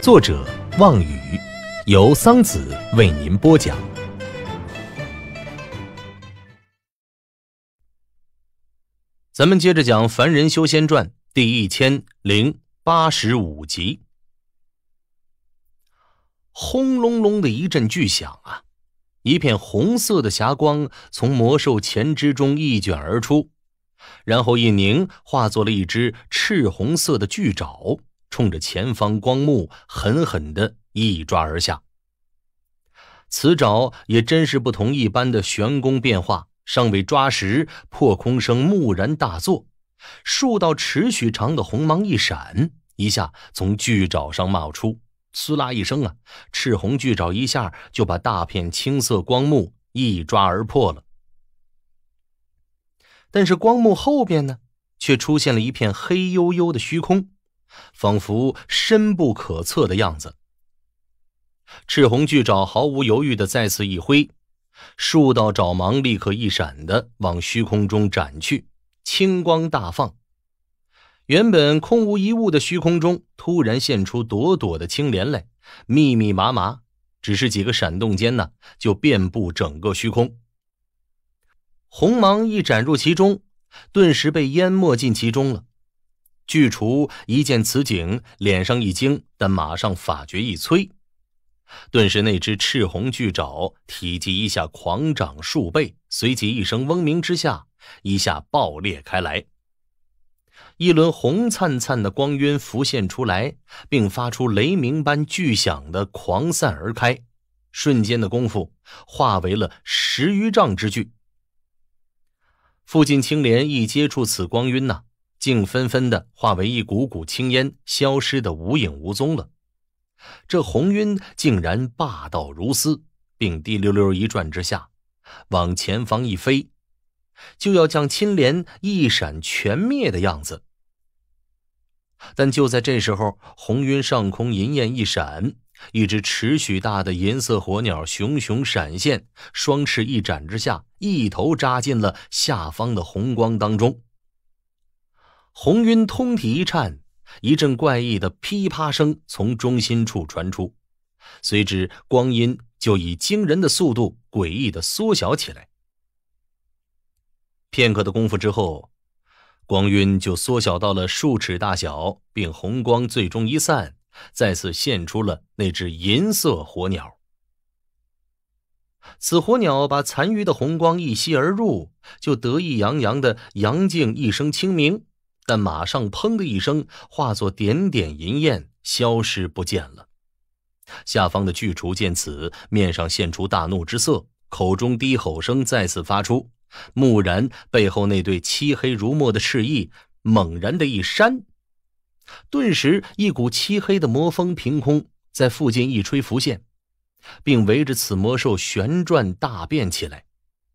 作者望雨，由桑子为您播讲。咱们接着讲《凡人修仙传》第一千零八十五集。轰隆隆的一阵巨响啊！一片红色的霞光从魔兽前肢中一卷而出，然后一凝，化作了一只赤红色的巨爪，冲着前方光幕狠狠的一抓而下。此爪也真是不同一般的玄功变化，尚未抓实，破空声蓦然大作，数道尺许长的红芒一闪，一下从巨爪上冒出。呲啦一声啊，赤红巨爪一下就把大片青色光幕一抓而破了。但是光幕后边呢，却出现了一片黑黝黝的虚空，仿佛深不可测的样子。赤红巨爪毫无犹豫的再次一挥，数道爪芒立刻一闪的往虚空中斩去，青光大放。原本空无一物的虚空中，突然现出朵朵的青莲来，密密麻麻，只是几个闪动间呢，就遍布整个虚空。红芒一斩入其中，顿时被淹没进其中了。巨雏一见此景，脸上一惊，但马上法诀一催，顿时那只赤红巨爪体积一下狂长数倍，随即一声嗡鸣之下，一下爆裂开来。一轮红灿灿的光晕浮现出来，并发出雷鸣般巨响的狂散而开，瞬间的功夫化为了十余丈之巨。附近青莲一接触此光晕呐，竟纷纷的化为一股股青烟，消失的无影无踪了。这红晕竟然霸道如斯，并滴溜溜一转之下，往前方一飞，就要将青莲一闪全灭的样子。但就在这时候，红云上空银焰一闪，一只尺许大的银色火鸟熊熊闪现，双翅一展之下，一头扎进了下方的红光当中。红晕通体一颤，一阵怪异的噼啪声从中心处传出，随之光阴就以惊人的速度诡异的缩小起来。片刻的功夫之后。光晕就缩小到了数尺大小，并红光最终一散，再次现出了那只银色火鸟。此火鸟把残余的红光一吸而入，就得意洋洋的扬静一声清明，但马上砰的一声化作点点银焰，消失不见了。下方的巨厨见此，面上现出大怒之色，口中低吼声再次发出。蓦然，背后那对漆黑如墨的翅翼猛然的一扇，顿时一股漆黑的魔风凭空在附近一吹浮现，并围着此魔兽旋转大变起来。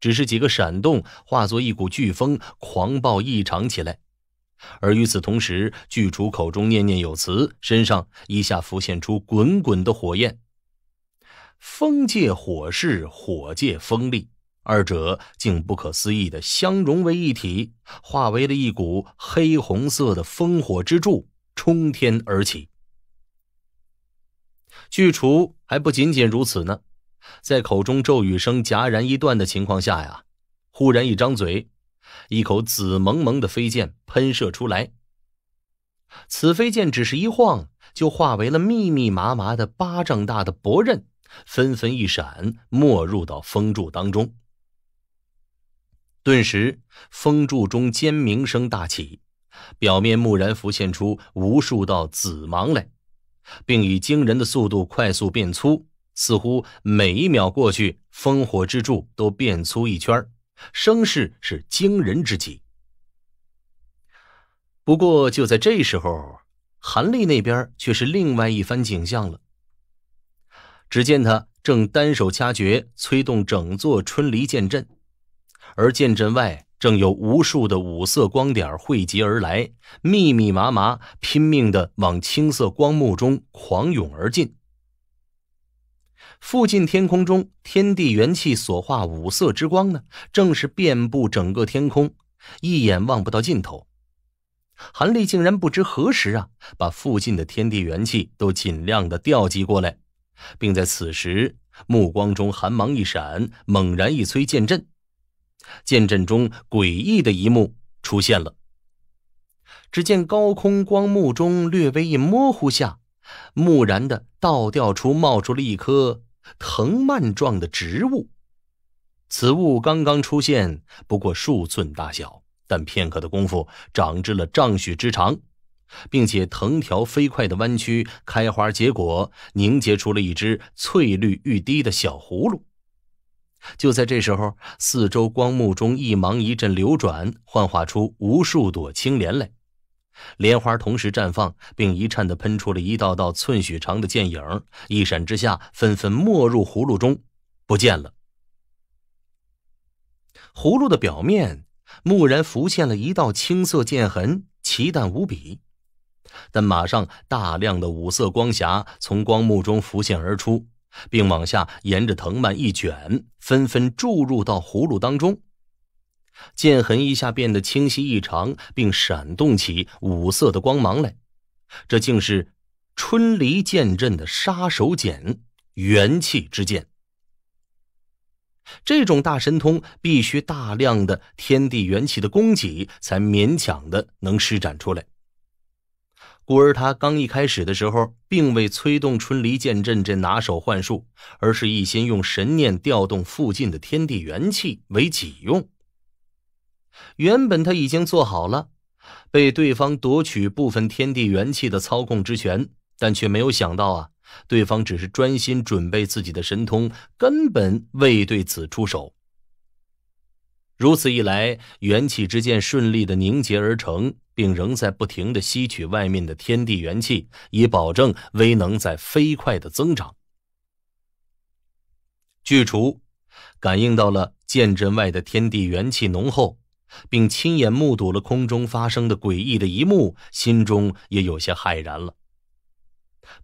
只是几个闪动，化作一股飓风，狂暴异常起来。而与此同时，巨雏口中念念有词，身上一下浮现出滚滚的火焰。风借火势，火借风力。二者竟不可思议的相融为一体，化为了一股黑红色的烽火之柱，冲天而起。巨雏还不仅仅如此呢，在口中咒语声戛然一断的情况下呀，忽然一张嘴，一口紫蒙蒙的飞剑喷射出来。此飞剑只是一晃，就化为了密密麻麻的巴掌大的薄刃，纷纷一闪，没入到风柱当中。顿时，风柱中尖鸣声大起，表面蓦然浮现出无数道紫芒来，并以惊人的速度快速变粗，似乎每一秒过去，烽火之柱都变粗一圈，声势是惊人之极。不过，就在这时候，韩立那边却是另外一番景象了。只见他正单手掐诀，催动整座春离剑阵。而剑阵外正有无数的五色光点汇集而来，密密麻麻，拼命的往青色光幕中狂涌而进。附近天空中天地元气所化五色之光呢，正是遍布整个天空，一眼望不到尽头。韩立竟然不知何时啊，把附近的天地元气都尽量的调集过来，并在此时目光中寒芒一闪，猛然一催剑阵，剑阵中诡异的一幕出现了。只见高空光幕中略微一模糊下，蓦然的倒吊出冒出了一颗藤蔓状的植物。此物刚刚出现，不过数寸大小。但片刻的功夫，长至了丈许之长，并且藤条飞快的弯曲，开花结果，凝结出了一只翠绿欲滴的小葫芦。就在这时候，四周光幕中一芒一阵流转，幻化出无数朵青莲来，莲花同时绽放，并一颤的喷出了一道道寸许长的剑影，一闪之下，纷纷没入葫芦中，不见了。葫芦的表面。蓦然浮现了一道青色剑痕，奇淡无比。但马上大量的五色光霞从光幕中浮现而出，并往下沿着藤蔓一卷，纷纷注入到葫芦当中。剑痕一下变得清晰异常，并闪动起五色的光芒来。这竟是春离剑阵的杀手锏——元气之剑。这种大神通必须大量的天地元气的供给，才勉强的能施展出来。故而他刚一开始的时候，并未催动春离剑阵这拿手幻术，而是一心用神念调动附近的天地元气为己用。原本他已经做好了被对方夺取部分天地元气的操控之权，但却没有想到啊。对方只是专心准备自己的神通，根本未对此出手。如此一来，元气之剑顺利的凝结而成，并仍在不停的吸取外面的天地元气，以保证威能在飞快的增长。巨雏感应到了剑阵外的天地元气浓厚，并亲眼目睹了空中发生的诡异的一幕，心中也有些骇然了。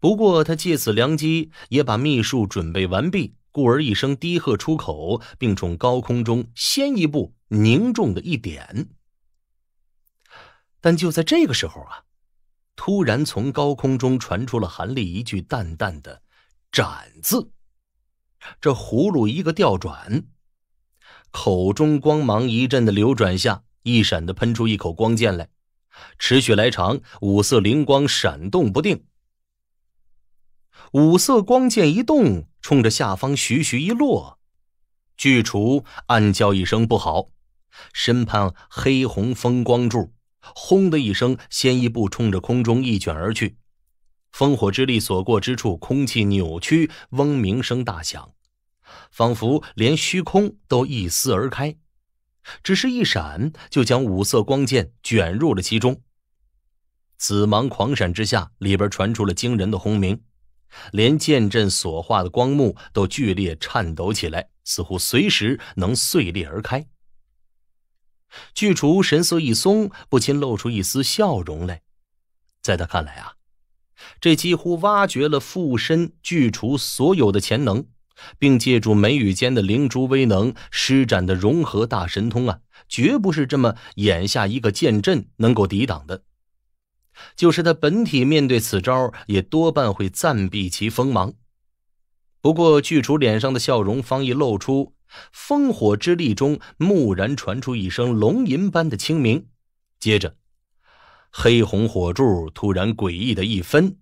不过，他借此良机，也把秘术准备完毕，故而一声低喝出口，并从高空中先一步凝重的一点。但就在这个时候啊，突然从高空中传出了韩立一句淡淡的“斩”字。这葫芦一个调转，口中光芒一阵的流转下，一闪的喷出一口光剑来，持续来长，五色灵光闪动不定。五色光剑一动，冲着下方徐徐一落，巨厨暗叫一声不好，身畔黑红风光柱，轰的一声，先一步冲着空中一卷而去。烽火之力所过之处，空气扭曲，嗡鸣声大响，仿佛连虚空都一撕而开，只是一闪，就将五色光剑卷入了其中。紫芒狂闪之下，里边传出了惊人的轰鸣。连剑阵所化的光幕都剧烈颤抖起来，似乎随时能碎裂而开。巨厨神色一松，不禁露出一丝笑容来。在他看来啊，这几乎挖掘了附身巨厨所有的潜能，并借助眉宇间的灵珠威能施展的融合大神通啊，绝不是这么眼下一个剑阵能够抵挡的。就是他本体面对此招，也多半会暂避其锋芒。不过，巨雏脸上的笑容方一露出，烽火之力中蓦然传出一声龙吟般的清鸣，接着，黑红火柱突然诡异的一分，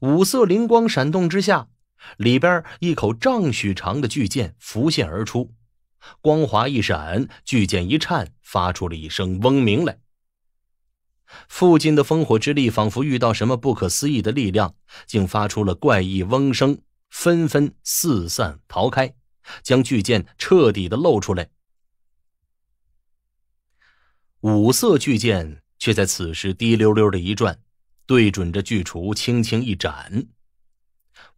五色灵光闪动之下，里边一口丈许长的巨剑浮现而出，光华一闪，巨剑一颤，发出了一声嗡鸣来。附近的烽火之力仿佛遇到什么不可思议的力量，竟发出了怪异嗡声，纷纷四散逃开，将巨剑彻底的露出来。五色巨剑却在此时滴溜溜的一转，对准着巨厨轻轻一斩，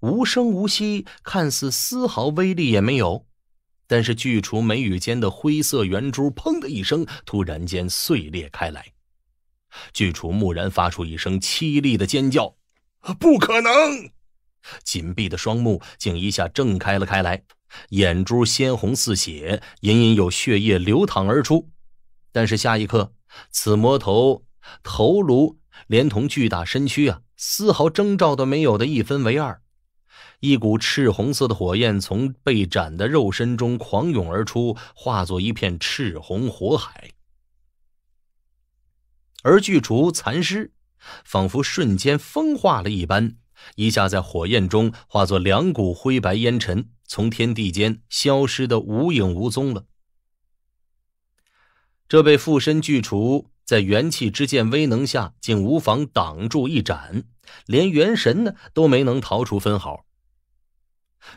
无声无息，看似丝毫威力也没有。但是巨雏眉宇间的灰色圆珠，砰的一声，突然间碎裂开来。巨雏蓦然发出一声凄厉的尖叫：“不可能！”紧闭的双目竟一下睁开了开来，眼珠鲜红似血，隐隐有血液流淌而出。但是下一刻，此魔头头颅连同巨大身躯啊，丝毫征兆都没有的一分为二。一股赤红色的火焰从被斩的肉身中狂涌而出，化作一片赤红火海。而巨雏残尸，仿佛瞬间风化了一般，一下在火焰中化作两股灰白烟尘，从天地间消失的无影无踪了。这被附身巨厨在元气之剑威能下，竟无妨挡住一斩，连元神呢都没能逃出分毫。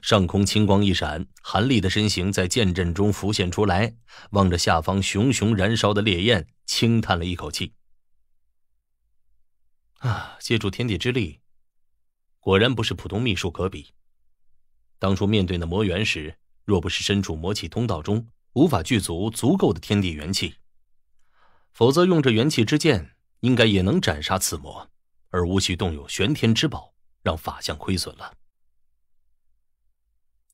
上空青光一闪，韩立的身形在剑阵中浮现出来，望着下方熊熊燃烧的烈焰，轻叹了一口气。啊！借助天地之力，果然不是普通秘术可比。当初面对那魔猿时，若不是身处魔气通道中，无法聚足足够的天地元气，否则用这元气之剑，应该也能斩杀此魔，而无需动用玄天之宝，让法相亏损了。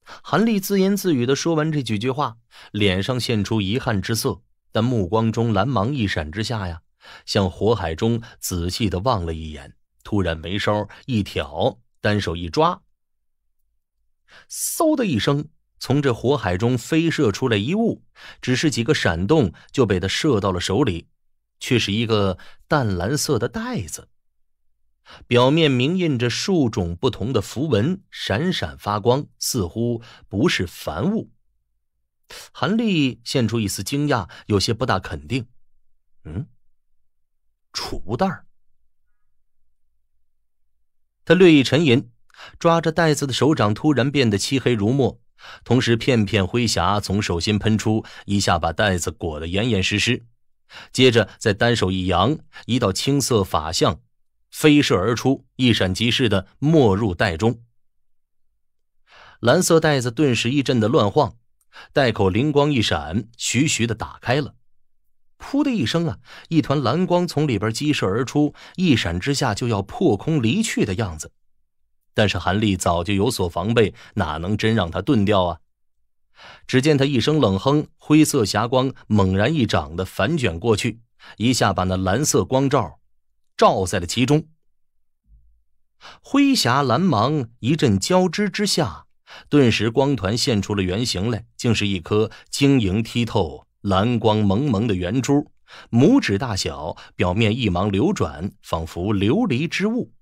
韩立自言自语的说完这几句话，脸上现出遗憾之色，但目光中蓝芒一闪之下呀。向火海中仔细的望了一眼，突然眉梢一挑，单手一抓，嗖的一声，从这火海中飞射出来一物，只是几个闪动就被他射到了手里，却是一个淡蓝色的袋子，表面明印着数种不同的符文，闪闪发光，似乎不是凡物。韩立现出一丝惊讶，有些不大肯定，嗯。储物袋儿，他略一沉吟，抓着袋子的手掌突然变得漆黑如墨，同时片片灰霞从手心喷出，一下把袋子裹得严严实实。接着再单手一扬，一道青色法相飞射而出，一闪即逝的没入袋中。蓝色袋子顿时一阵的乱晃，袋口灵光一闪，徐徐的打开了。噗的一声啊，一团蓝光从里边激射而出，一闪之下就要破空离去的样子。但是韩立早就有所防备，哪能真让他遁掉啊？只见他一声冷哼，灰色霞光猛然一掌的反卷过去，一下把那蓝色光照照在了其中。灰霞蓝芒一阵交织之下，顿时光团现出了原形来，竟是一颗晶莹剔透。蓝光蒙蒙的圆珠，拇指大小，表面一芒流转，仿佛琉璃之物。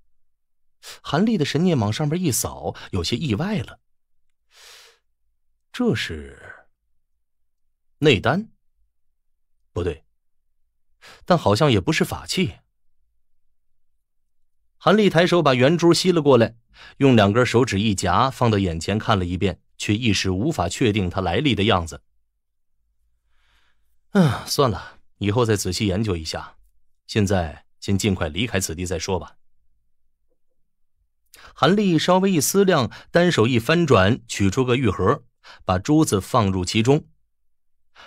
韩立的神念往上边一扫，有些意外了。这是内丹？不对，但好像也不是法器。韩立抬手把圆珠吸了过来，用两根手指一夹，放到眼前看了一遍，却一时无法确定它来历的样子。嗯，算了，以后再仔细研究一下。现在先尽快离开此地再说吧。韩立稍微一思量，单手一翻转，取出个玉盒，把珠子放入其中。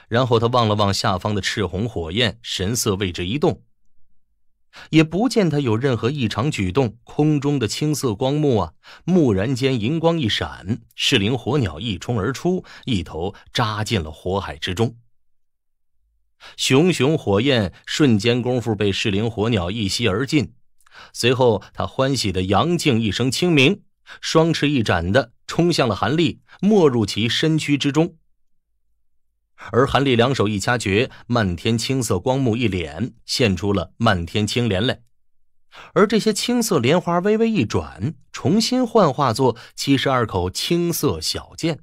然后他望了望下方的赤红火焰，神色为之一动。也不见他有任何异常举动。空中的青色光幕啊，蓦然间银光一闪，噬灵火鸟一冲而出，一头扎进了火海之中。熊熊火焰瞬间功夫被噬灵火鸟一吸而尽，随后他欢喜的扬静一声清明，双翅一展的冲向了韩立，没入其身躯之中。而韩立两手一掐诀，漫天青色光幕一敛，现出了漫天青莲来。而这些青色莲花微微一转，重新幻化作七十二口青色小剑。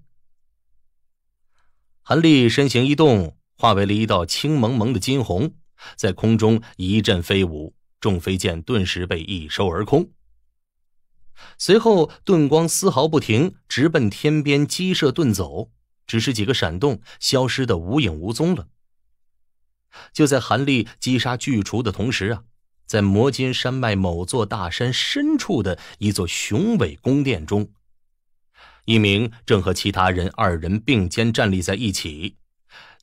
韩立身形一动。化为了一道青蒙蒙的金红，在空中一阵飞舞，众飞剑顿时被一收而空。随后，遁光丝毫不停，直奔天边激射遁走，只是几个闪动，消失的无影无踪了。就在韩立击杀巨雏的同时啊，在魔金山脉某座大山深处的一座雄伟宫殿中，一名正和其他人二人并肩站立在一起。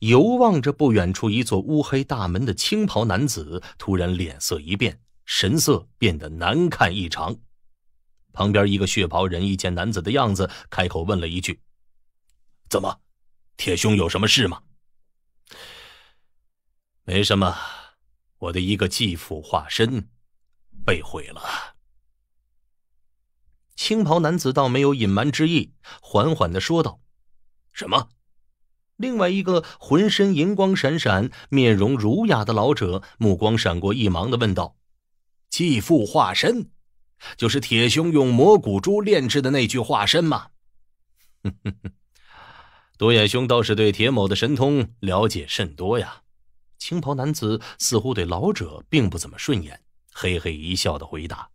游望着不远处一座乌黑大门的青袍男子，突然脸色一变，神色变得难看异常。旁边一个血袍人一见男子的样子，开口问了一句：“怎么，铁兄有什么事吗？”“没什么，我的一个继父化身被毁了。青袍男子倒没有隐瞒之意，缓缓的说道：“什么？”另外一个浑身银光闪闪、面容儒雅的老者，目光闪过一芒的问道：“继父化身，就是铁兄用魔骨珠炼制的那具化身吗？” 独眼兄倒是对铁某的神通了解甚多呀。青袍男子似乎对老者并不怎么顺眼，嘿嘿一笑的回答：“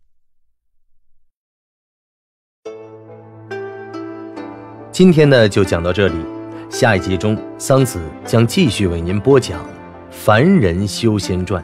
今天呢，就讲到这里。”下一集中，桑子将继续为您播讲《凡人修仙传》。